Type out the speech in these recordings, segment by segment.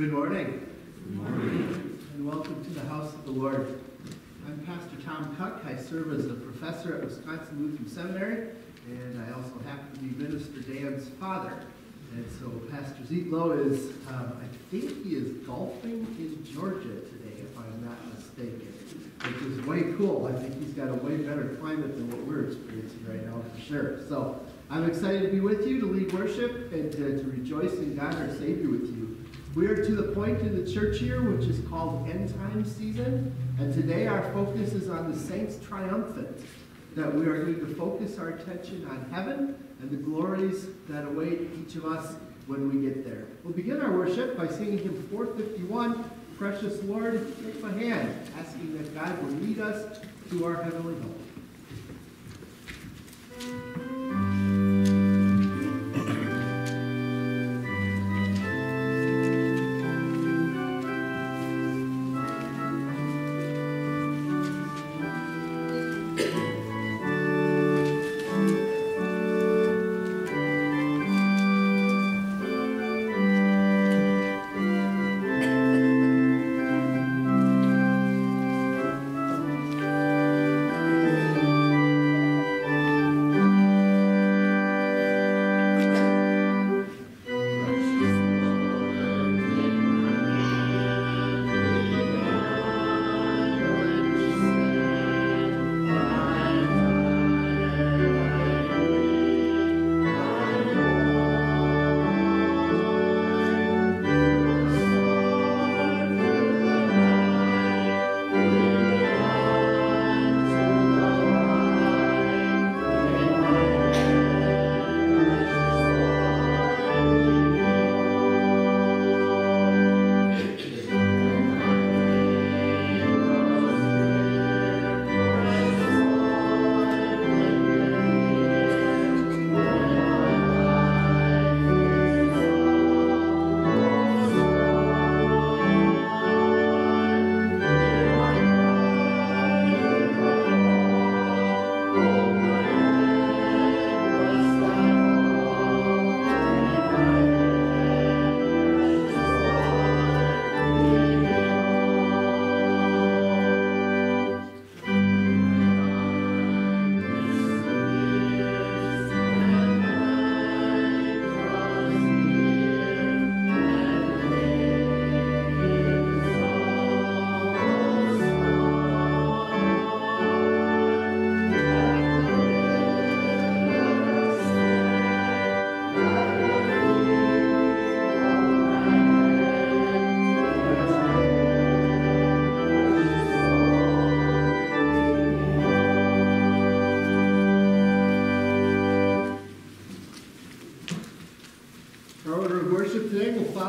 Good morning. Good morning. And welcome to the house of the Lord. I'm Pastor Tom Cuck. I serve as a professor at Wisconsin Lutheran Seminary, and I also happen to be Minister Dan's father. And so Pastor Zietlow is, um, I think he is golfing in Georgia today, if I'm not mistaken, which is way cool. I think he's got a way better climate than what we're experiencing right now, for sure. So I'm excited to be with you, to lead worship, and to, to rejoice in God our Savior with you. We are to the point in the church here which is called end time season, and today our focus is on the saints triumphant. That we are going to focus our attention on heaven and the glories that await each of us when we get there. We'll begin our worship by singing hymn 451, Precious Lord, Take My Hand, asking that God will lead us to our heavenly home.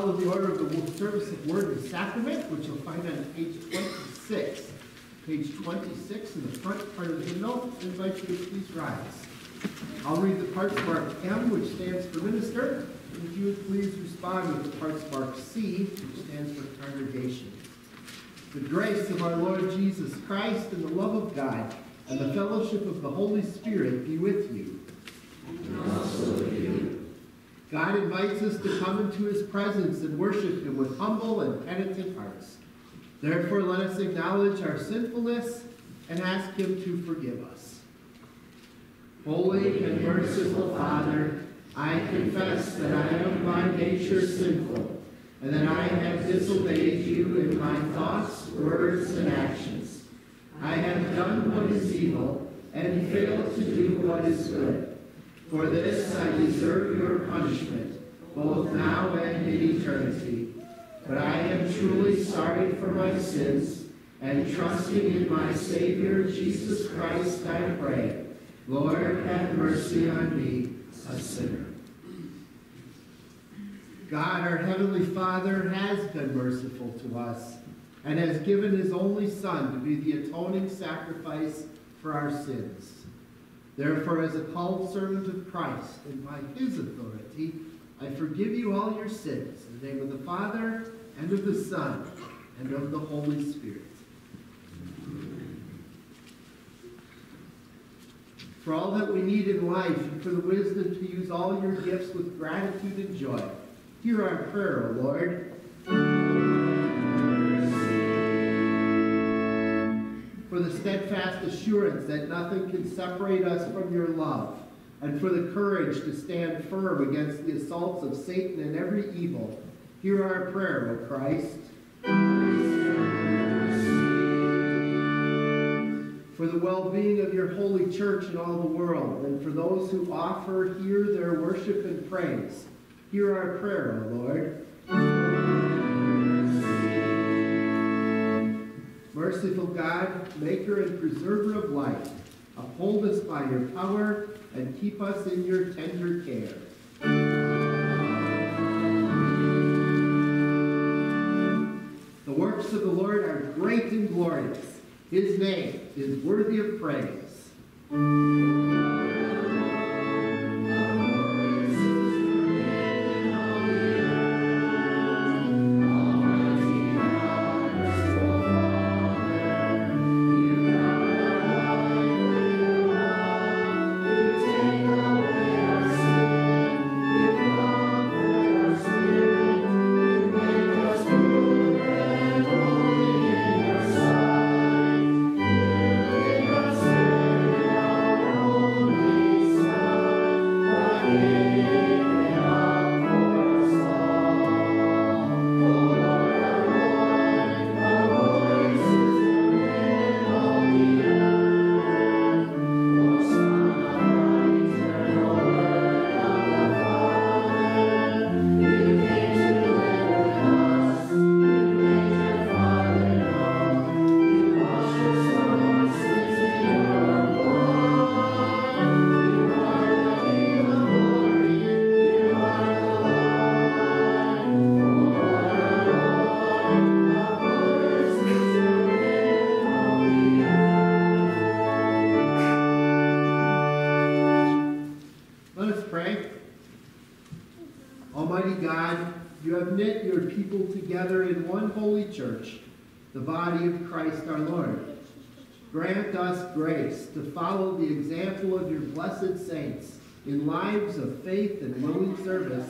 Follow the order of the service of word and sacrament, which you'll find on page 26. Page 26 in the front part of the hymnal. I invite you to please rise. I'll read the parts mark M, which stands for minister. and If you would please respond with the parts mark C, which stands for congregation. The grace of our Lord Jesus Christ and the love of God and the fellowship of the Holy Spirit be with you. And also with you. God invites us to come into his presence and worship him with humble and penitent hearts. Therefore, let us acknowledge our sinfulness and ask him to forgive us. Holy and merciful Father, I confess that I am by nature sinful, and that I have disobeyed you in my thoughts, words, and actions. I have done what is evil and failed to do what is good. For this I deserve your punishment, both now and in eternity. But I am truly sorry for my sins, and trusting in my Savior, Jesus Christ, I pray. Lord, have mercy on me, a sinner. God, our Heavenly Father, has been merciful to us and has given his only Son to be the atoning sacrifice for our sins. Therefore, as a called servant of Christ and by his authority, I forgive you all your sins in the name of the Father, and of the Son, and of the Holy Spirit. For all that we need in life, and for the wisdom to use all your gifts with gratitude and joy, hear our prayer, O Lord. The steadfast assurance that nothing can separate us from your love, and for the courage to stand firm against the assaults of Satan and every evil. Hear our prayer, O Christ. For the well-being of your holy church in all the world, and for those who offer here their worship and praise, hear our prayer, O Lord. Merciful God, maker and preserver of life, uphold us by your power and keep us in your tender care. The works of the Lord are great and glorious. His name is worthy of praise. To follow the example of your blessed saints in lives of faith and willing service,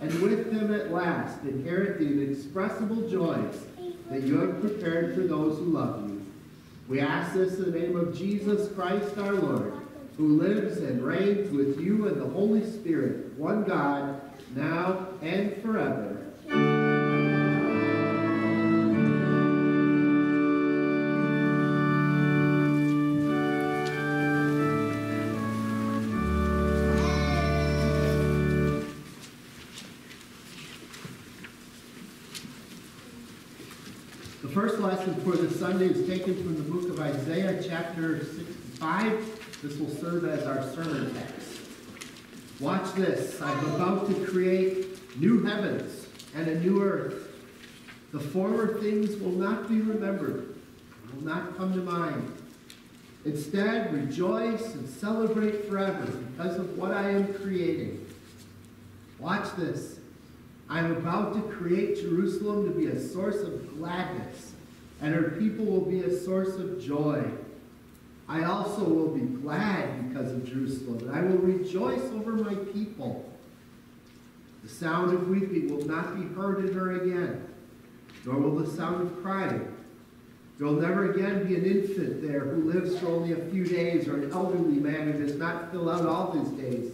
and with them at last inherit the inexpressible joys that you have prepared for those who love you. We ask this in the name of Jesus Christ our Lord, who lives and reigns with you and the Holy Spirit, one God, now and forever. Sunday is taken from the book of Isaiah, chapter 65. This will serve as our sermon text. Watch this. I'm about to create new heavens and a new earth. The former things will not be remembered, will not come to mind. Instead, rejoice and celebrate forever because of what I am creating. Watch this. I am about to create Jerusalem to be a source of gladness, and her people will be a source of joy. I also will be glad because of Jerusalem, and I will rejoice over my people. The sound of weeping will not be heard in her again, nor will the sound of crying. There will never again be an infant there who lives for only a few days, or an elderly man who does not fill out all his days.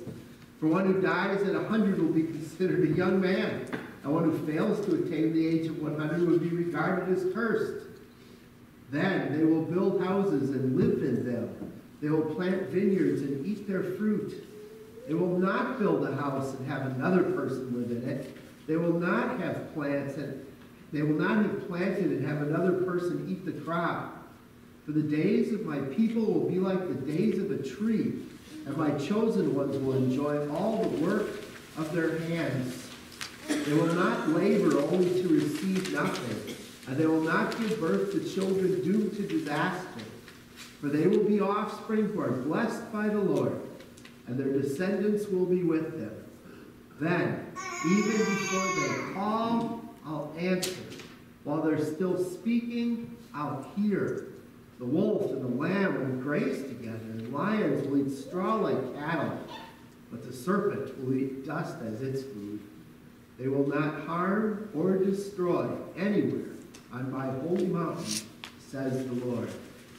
For one who dies at a hundred will be considered a young man, and one who fails to attain the age of 100 will be regarded as cursed. Then they will build houses and live in them. They will plant vineyards and eat their fruit. They will not build a house and have another person live in it. They will not have plants and they will not have planted and have another person eat the crop. For the days of my people will be like the days of a tree, and my chosen ones will enjoy all the work of their hands. They will not labor only to receive nothing, and they will not give birth to children doomed to disaster. For they will be offspring who are blessed by the Lord, and their descendants will be with them. Then, even before they call, I'll answer. While they're still speaking, I'll hear. The wolf and the lamb will graze together, and lions will eat straw like cattle, but the serpent will eat dust as its food. They will not harm or destroy anywhere on my holy mountain, says the Lord.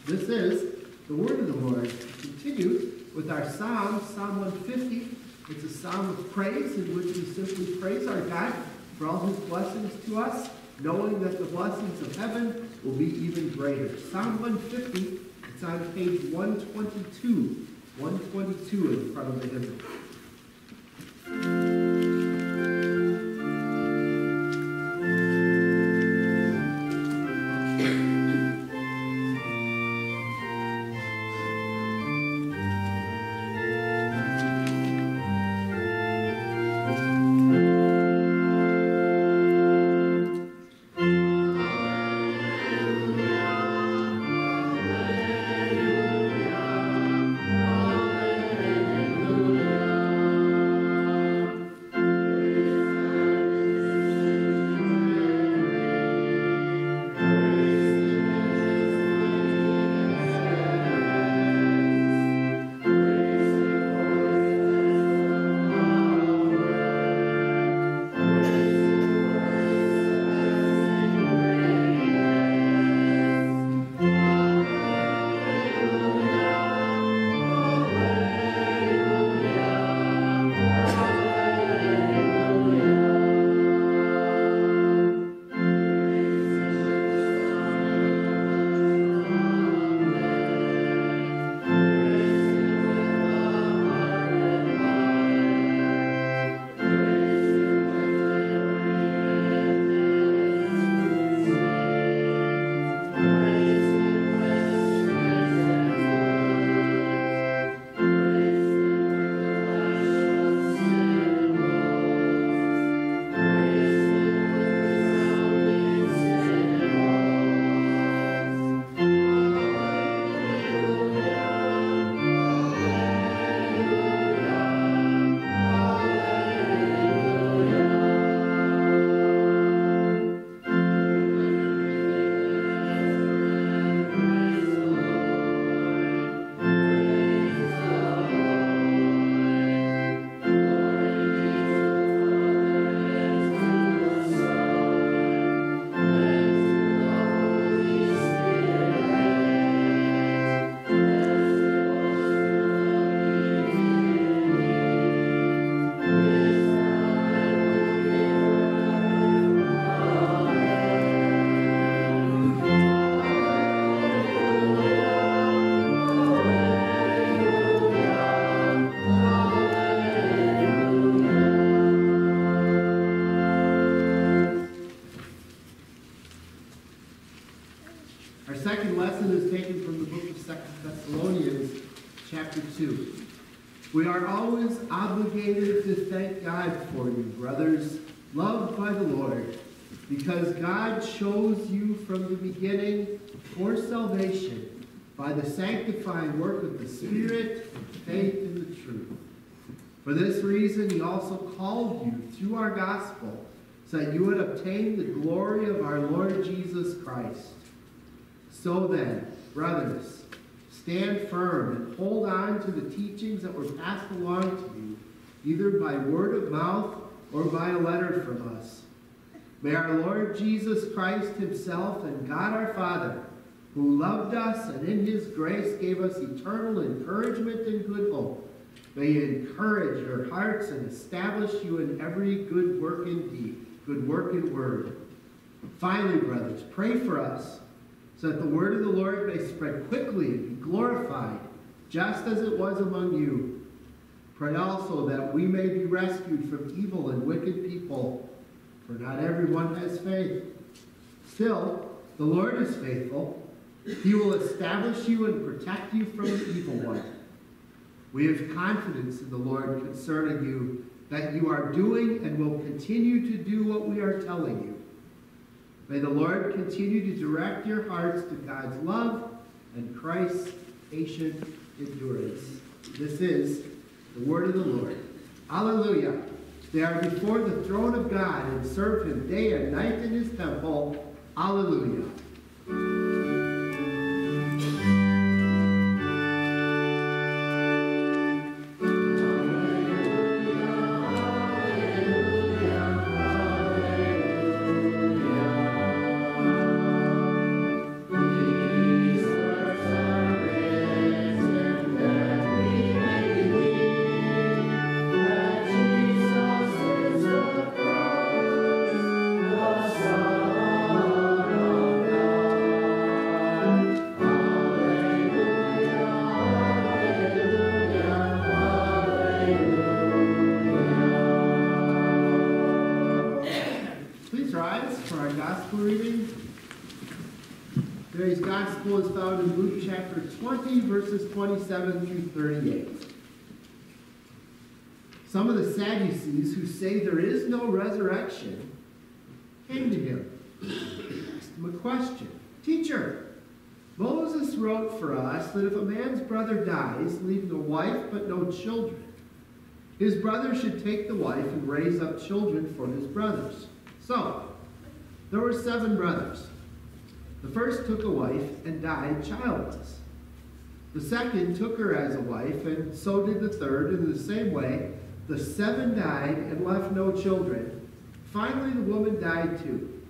This is the word of the Lord. Continue with our psalm, Psalm 150. It's a psalm of praise in which we simply praise our God for all his blessings to us, knowing that the blessings of heaven will be even greater. Psalm 150, it's on page 122, 122 in front of the hymn. Chapter 2. We are always obligated to thank God for you, brothers, loved by the Lord, because God chose you from the beginning for salvation by the sanctifying work of the Spirit and faith in the truth. For this reason, he also called you through our gospel, so that you would obtain the glory of our Lord Jesus Christ. So then, brothers, stand firm and hold on to the teachings that were passed along to you, either by word of mouth or by a letter from us. May our Lord Jesus Christ himself and God our Father, who loved us and in his grace gave us eternal encouragement and good hope, may encourage your hearts and establish you in every good work and deed, good work and word. Finally, brothers, pray for us so that the word of the Lord may spread quickly and be glorified, just as it was among you. Pray also that we may be rescued from evil and wicked people, for not everyone has faith. Still, the Lord is faithful. He will establish you and protect you from the evil one. We have confidence in the Lord concerning you that you are doing and will continue to do what we are telling you. May the Lord continue to direct your hearts to God's love and Christ's patient endurance. This is the word of the Lord. Alleluia. They are before the throne of God and serve him day and night in his temple. Alleluia. Gospel is found in Luke chapter 20, verses 27 through 38. Some of the Sadducees who say there is no resurrection came to him, asked him a question. Teacher, Moses wrote for us that if a man's brother dies, leaving a wife but no children, his brother should take the wife and raise up children for his brothers. So, there were seven brothers. The first took a wife and died childless. The second took her as a wife, and so did the third. In the same way, the seven died and left no children. Finally, the woman died too.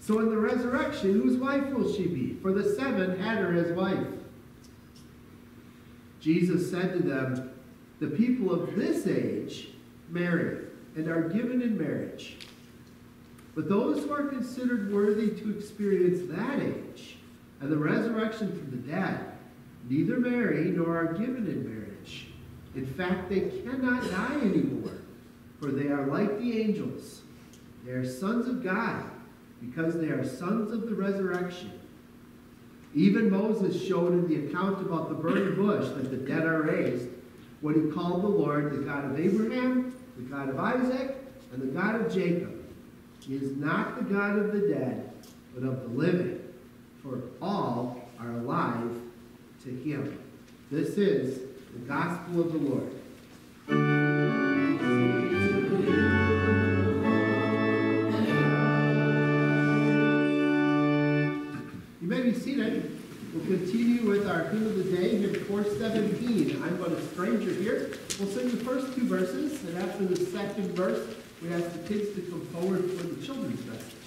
So, in the resurrection, whose wife will she be? For the seven had her as wife. Jesus said to them, The people of this age marry and are given in marriage. But those who are considered worthy to experience that age and the resurrection from the dead neither marry nor are given in marriage. In fact, they cannot die anymore, for they are like the angels. They are sons of God because they are sons of the resurrection. Even Moses showed in the account about the burning bush that the dead are raised when he called the Lord the God of Abraham, the God of Isaac, and the God of Jacob. He is not the God of the dead, but of the living, for all are alive to him. This is the gospel of the Lord. You may be seated. We'll continue with our hymn of the day, hymn 417. I'm but a stranger here. We'll sing the first two verses, and after the second verse, we ask the kids to come forward for the children's message.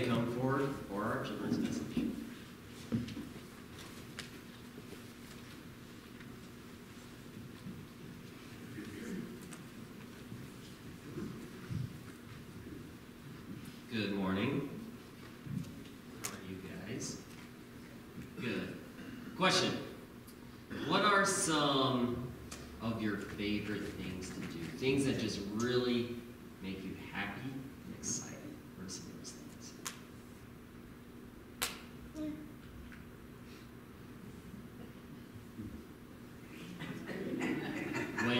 Come forward for our children's message. Good morning. How are you guys? Good. Question. What are some of your favorite things to do? Things that just really make you happy and excited? What are some of those things?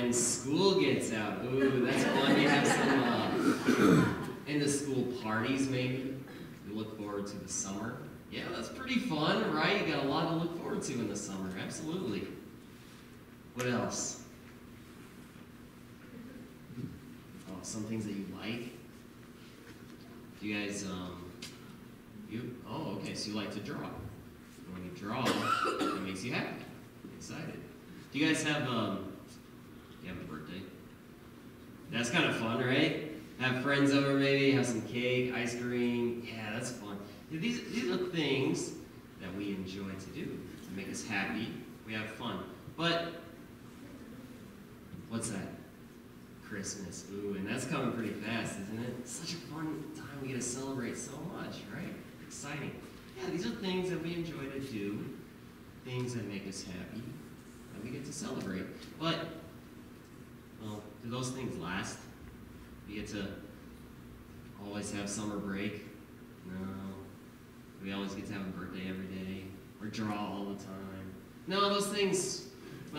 When school gets out, ooh, that's fun. You have some uh, the school parties, maybe. You look forward to the summer. Yeah, that's pretty fun, right? You got a lot to look forward to in the summer. Absolutely. What else? Oh, some things that you like. Do you guys, um, you? Oh, okay. So you like to draw. When you draw, it makes you happy, excited. Do you guys have um? You have a birthday? That's kind of fun, right? Have friends over, maybe have some cake, ice cream. Yeah, that's fun. These these are things that we enjoy to do to make us happy. We have fun, but what's that? Christmas. Ooh, and that's coming pretty fast, isn't it? Such a fun time. We get to celebrate so much, right? Exciting. Yeah, these are things that we enjoy to do, things that make us happy, that we get to celebrate. But, well, do those things last? We get to always have summer break? No. We always get to have a birthday every day, or draw all the time. No, those things